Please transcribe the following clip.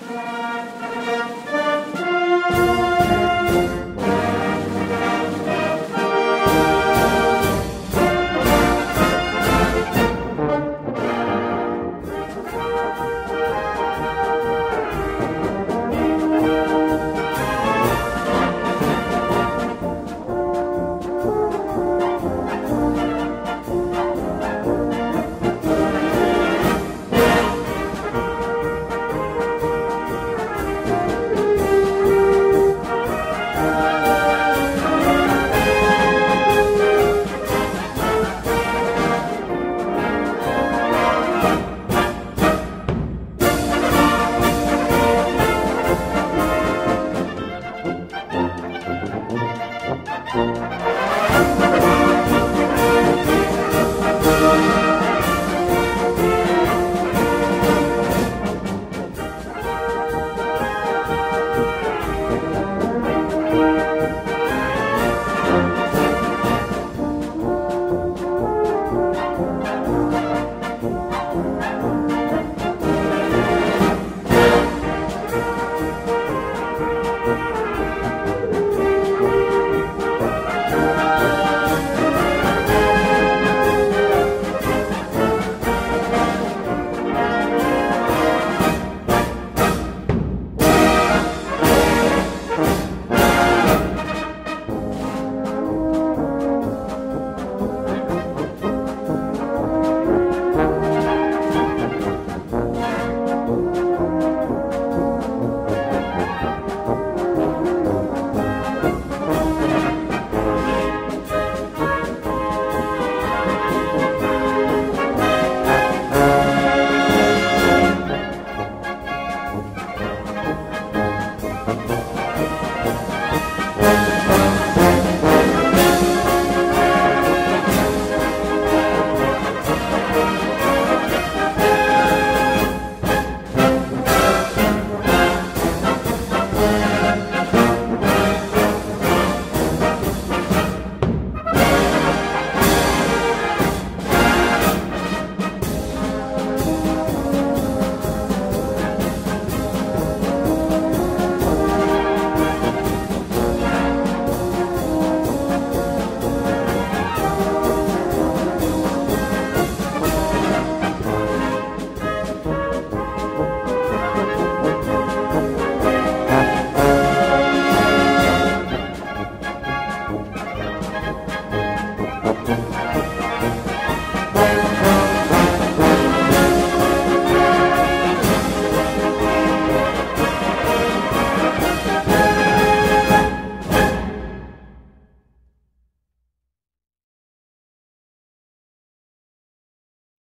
you